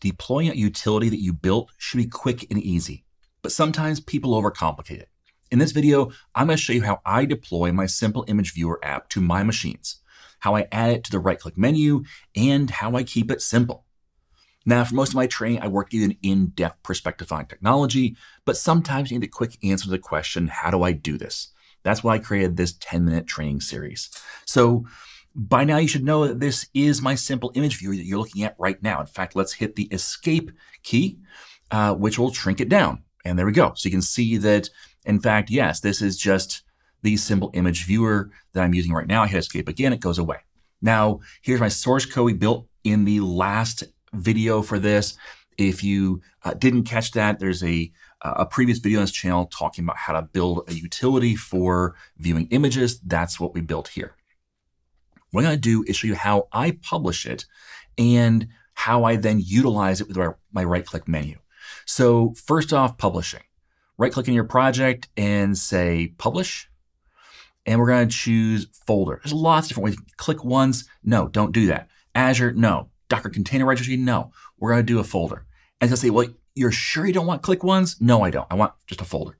deploying a utility that you built should be quick and easy, but sometimes people overcomplicate it. In this video, I'm going to show you how I deploy my simple image viewer app to my machines, how I add it to the right-click menu, and how I keep it simple. Now, for most of my training, I work in an in-depth perspective on technology, but sometimes you need a quick answer to the question, how do I do this? That's why I created this 10-minute training series. So by now, you should know that this is my simple image viewer that you're looking at right now. In fact, let's hit the escape key, uh, which will shrink it down. And there we go. So you can see that, in fact, yes, this is just the simple image viewer that I'm using right now. I hit escape again, it goes away. Now, here's my source code we built in the last video for this. If you uh, didn't catch that, there's a, a previous video on this channel talking about how to build a utility for viewing images. That's what we built here. What I'm going to do is show you how I publish it and how I then utilize it with my right click menu. So first off, publishing. Right click in your project and say publish. And we're going to choose folder. There's lots of different ways. ClickOnce. No, don't do that. Azure, no. Docker container registry, no. We're going to do a folder. And to say, well, you're sure you don't want ClickOnce? No, I don't. I want just a folder.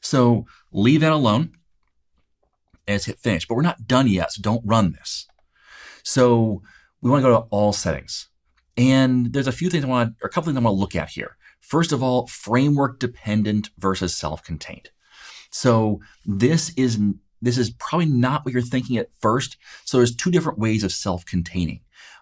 So leave that alone and it's hit finish. But we're not done yet, so don't run this. So we want to go to all settings. And there's a few things I want to, or a couple things I want to look at here. First of all, framework dependent versus self-contained. So this is this is probably not what you're thinking at first. So there's two different ways of self-containing.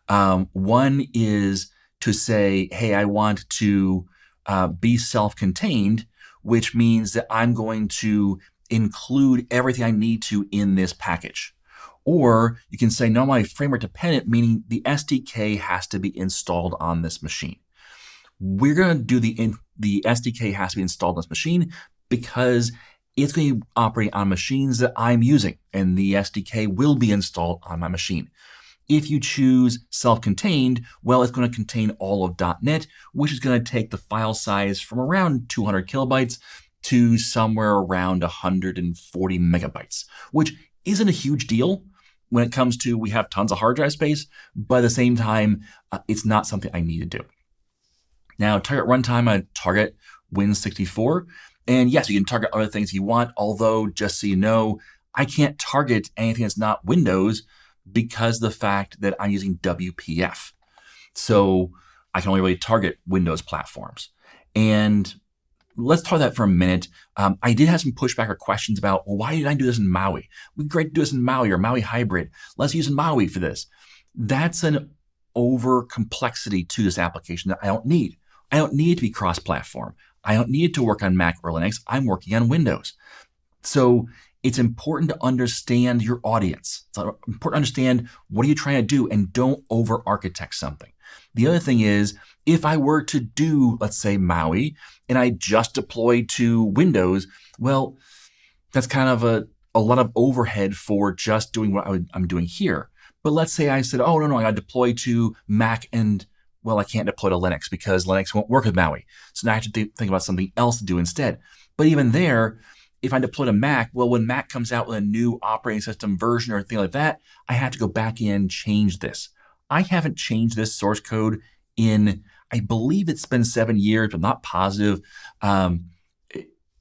Um, one is to say, hey, I want to uh, be self-contained, which means that I'm going to include everything I need to in this package. Or you can say, no, my framework dependent, meaning the SDK has to be installed on this machine. We're going to do the, in, the SDK has to be installed on this machine because it's going to be operating on machines that I'm using, and the SDK will be installed on my machine. If you choose self-contained, well, it's going to contain all of .NET, which is going to take the file size from around 200 kilobytes to somewhere around 140 megabytes, which isn't a huge deal when it comes to we have tons of hard drive space, but at the same time, uh, it's not something I need to do. Now, target runtime, I target Win64. And yes, you can target other things you want, although just so you know, I can't target anything that's not Windows because the fact that I'm using WPF. So I can only really target Windows platforms. And let's talk that for a minute. Um, I did have some pushback or questions about, well, why did I do this in MAUI? We'd great to do this in MAUI or MAUI hybrid. Let's use MAUI for this. That's an over complexity to this application that I don't need. I don't need to be cross-platform. I don't need to work on Mac or Linux. I'm working on Windows. So it's important to understand your audience. It's important to understand what are you trying to do and don't over architect something. The other thing is, if I were to do, let's say MAUI, and I just deployed to Windows, well, that's kind of a, a lot of overhead for just doing what I am doing here. But let's say I said, oh, no, no, I got to deploy to Mac and, well, I can't deploy to Linux because Linux won't work with MAUI. So now I have to think about something else to do instead. But even there, if I deploy to Mac, well, when Mac comes out with a new operating system version or anything like that, I have to go back in, change this. I haven't changed this source code in, I believe it's been seven years, but I'm not positive. Um,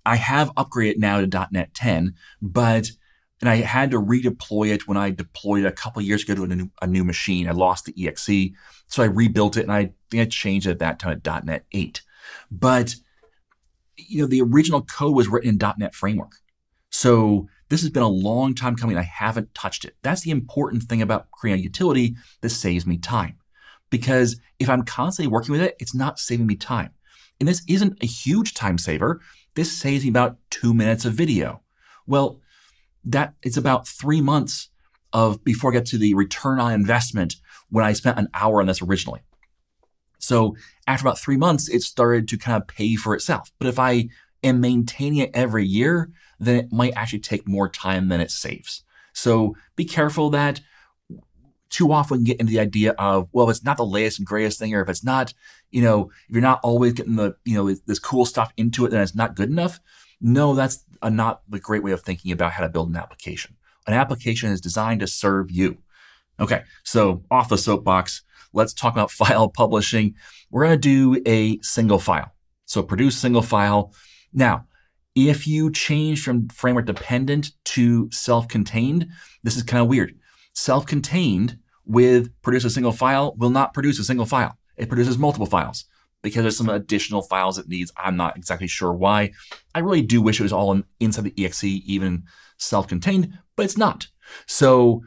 I have upgraded now to .NET 10, but and I had to redeploy it when I deployed it a couple years ago to a new, a new, machine. I lost the exe, so I rebuilt it, and I think I changed it at that time to .NET 8. But you know, the original code was written in .NET Framework, so this has been a long time coming. I haven't touched it. That's the important thing about creating a utility that saves me time. Because if I'm constantly working with it, it's not saving me time. And this isn't a huge time saver. This saves me about two minutes of video. Well, that it's about three months of before I get to the return on investment when I spent an hour on this originally. So after about three months, it started to kind of pay for itself. But if I am maintaining it every year, then it might actually take more time than it saves. So be careful that too often we get into the idea of, well, if it's not the latest and greatest thing, or if it's not, you know, if you're not always getting the, you know, this cool stuff into it, then it's not good enough. No, that's a, not the great way of thinking about how to build an application. An application is designed to serve you. Okay, so off the soapbox, let's talk about file publishing. We're going to do a single file. So produce single file. Now, if you change from framework dependent to self-contained, this is kind of weird. Self-contained with produce a single file will not produce a single file. It produces multiple files because there's some additional files it needs. I'm not exactly sure why. I really do wish it was all in, inside the exe, even self-contained, but it's not. So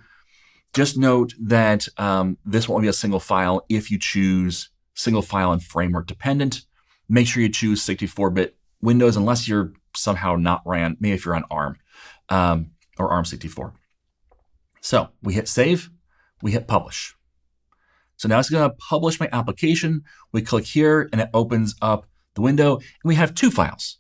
just note that um, this won't be a single file if you choose single file and framework dependent. Make sure you choose 64-bit Windows unless you're somehow not ran, maybe if you're on ARM um, or ARM64. So we hit save, we hit publish. So now it's going to publish my application. We click here and it opens up the window and we have two files.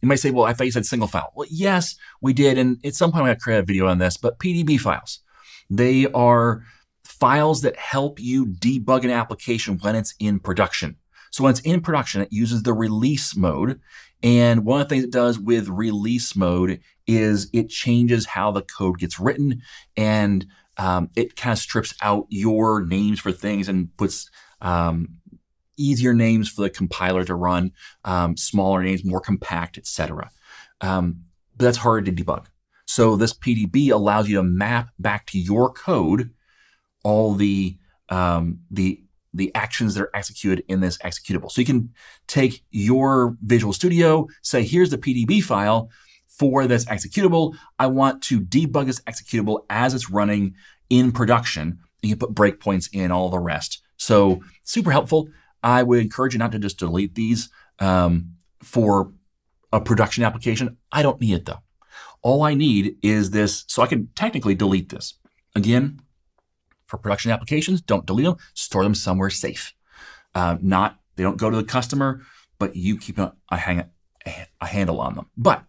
You might say, well, I thought you said single file. Well, yes, we did. And at some point, I'm going to create a video on this, but PDB files. They are files that help you debug an application when it's in production. So when it's in production, it uses the release mode. And one of the things it does with release mode is it changes how the code gets written and um, it kind of strips out your names for things and puts um, easier names for the compiler to run, um, smaller names, more compact, etc. Um, but that's hard to debug. So this PDB allows you to map back to your code all the um, the the actions that are executed in this executable. So you can take your Visual Studio, say, here's the PDB file for this executable. I want to debug this executable as it's running in production. You can put breakpoints in all the rest. So super helpful. I would encourage you not to just delete these um, for a production application. I don't need it though. All I need is this, so I can technically delete this. Again, for production applications, don't delete them, store them somewhere safe. Uh, not, they don't go to the customer, but you keep a, a, hang, a handle on them. But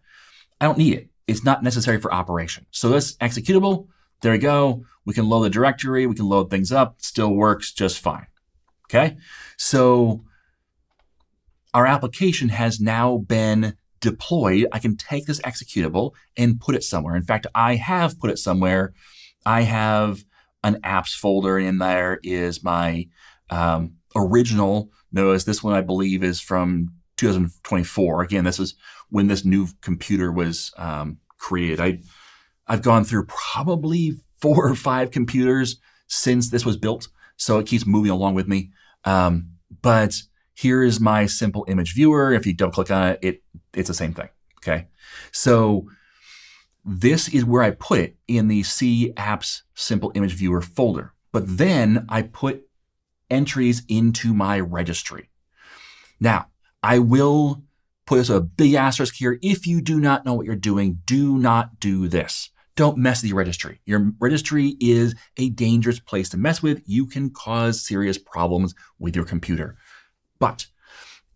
I don't need it. It's not necessary for operation. So this executable, there we go. We can load the directory. We can load things up. Still works just fine. Okay. So our application has now been deployed. I can take this executable and put it somewhere. In fact, I have put it somewhere. I have an apps folder in there is my um, original. Notice this one I believe is from 2024. Again, this is when this new computer was um, created. I I've gone through probably four or five computers since this was built, so it keeps moving along with me. Um, but here is my simple image viewer. If you double click on it, it it's the same thing. Okay, so this is where I put it in the C apps simple image viewer folder. But then I put entries into my registry. Now, I will put a big asterisk here. If you do not know what you're doing, do not do this. Don't mess with your registry. Your registry is a dangerous place to mess with. You can cause serious problems with your computer. But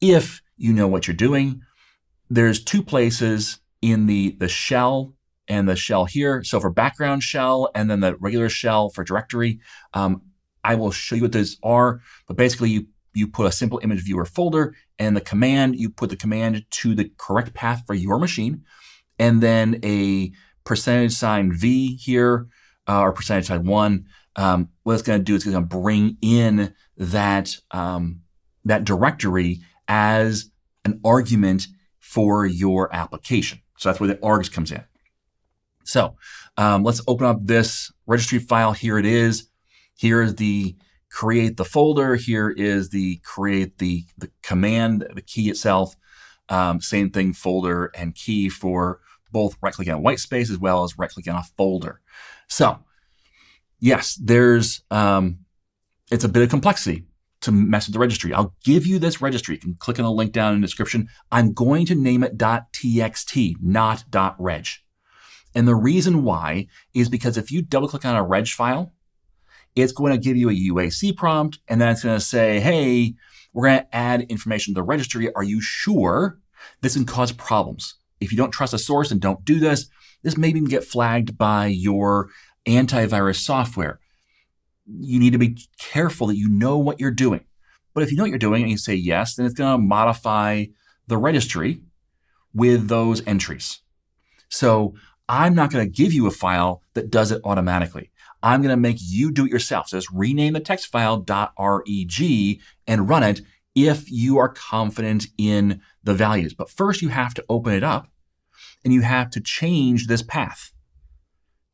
if you know what you're doing, there's two places in the, the shell and the shell here. So for background shell and then the regular shell for directory, um, I will show you what those are. But basically, you, you put a simple image viewer folder and the command, you put the command to the correct path for your machine. And then a percentage sign V here, uh, or percentage sign one. Um, what it's going to do is going to bring in that, um, that directory as an argument for your application. So that's where the args comes in. So um, let's open up this registry file. Here it is. Here is the create the folder. Here is the create the, the command, the key itself. Um, same thing, folder and key for both right clicking on white space as well as right clicking on a folder. So yes, there's, um, it's a bit of complexity to mess with the registry. I'll give you this registry. You can click on the link down in the description. I'm going to name it .txt, not .reg. And the reason why is because if you double click on a reg file, it's going to give you a UAC prompt, and then it's going to say, hey, we're going to add information to the registry. Are you sure? This can cause problems. If you don't trust a source and don't do this, this may even get flagged by your antivirus software. You need to be careful that you know what you're doing. But if you know what you're doing and you say yes, then it's going to modify the registry with those entries. So I'm not going to give you a file that does it automatically. I'm going to make you do it yourself. So just rename the text file .reg and run it if you are confident in the values. But first you have to open it up and you have to change this path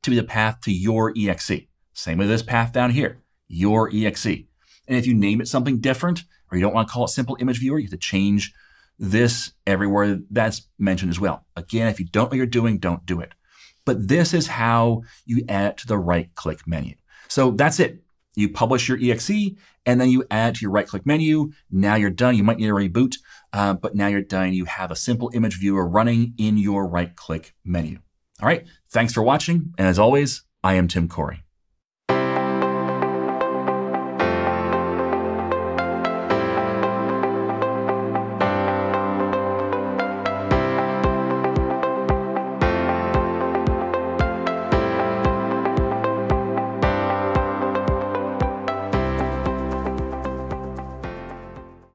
to be the path to your exe. Same with this path down here, your exe. And if you name it something different, or you don't want to call it simple image viewer, you have to change this everywhere that's mentioned as well. Again, if you don't know what you're doing, don't do it. But this is how you add it to the right click menu. So that's it. You publish your exe and then you add to your right click menu. Now you're done. You might need a reboot, uh, but now you're done. You have a simple image viewer running in your right click menu. All right. Thanks for watching. And as always, I am Tim Corey.